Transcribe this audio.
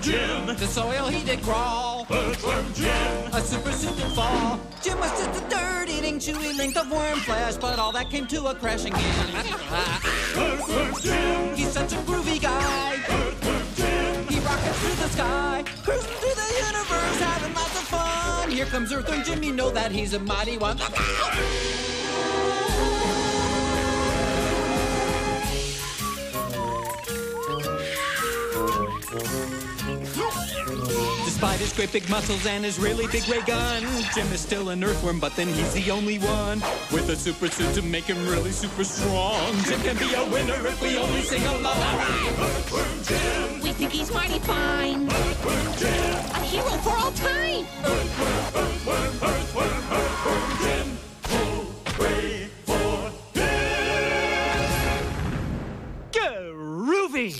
Jim. The soil he did crawl. Earthworm Jim. A super suit did fall. Jim was just a dirt eating, chewy length of worm flesh, but all that came to a crashing end. Earthworm Jim. He's such a groovy guy. Earthworm Jim. He rockets through the sky, cruising through the universe, having lots of fun. Here comes Earthworm Jim, you know that he's a mighty one. Look out! Despite his great big muscles and his really big ray gun, Jim is still an earthworm, but then he's the only one with a super suit to make him really super strong. Jim can be a winner if we only sing along. All right, Earthworm Jim. We think he's mighty fine. Earthworm Jim. A hero for all time. Earthworm, Earthworm, Earthworm, Earthworm Jim. Hooray for Jim. Groovy.